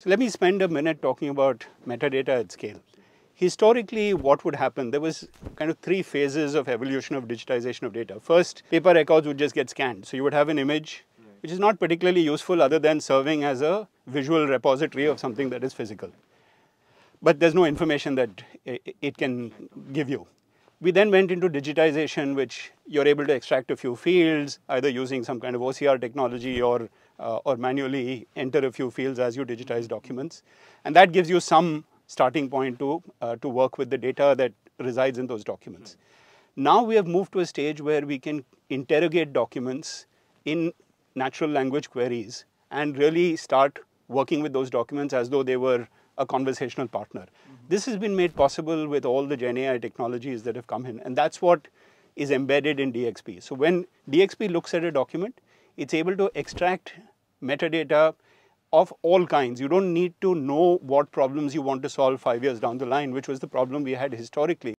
So let me spend a minute talking about metadata at scale. Historically, what would happen? There was kind of three phases of evolution of digitization of data. First, paper records would just get scanned. So you would have an image, which is not particularly useful other than serving as a visual repository of something that is physical. But there's no information that it can give you. We then went into digitization, which you're able to extract a few fields, either using some kind of OCR technology or, uh, or manually enter a few fields as you digitize documents. And that gives you some starting point to, uh, to work with the data that resides in those documents. Now we have moved to a stage where we can interrogate documents in natural language queries and really start working with those documents as though they were a conversational partner. Mm -hmm. This has been made possible with all the Gen AI technologies that have come in, and that's what is embedded in DXP. So when DXP looks at a document, it's able to extract metadata of all kinds. You don't need to know what problems you want to solve five years down the line, which was the problem we had historically.